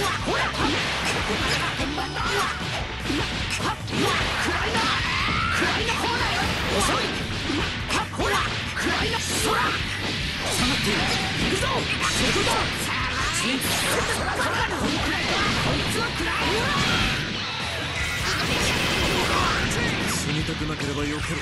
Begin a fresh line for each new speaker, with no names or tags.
死にたくなければよけろ。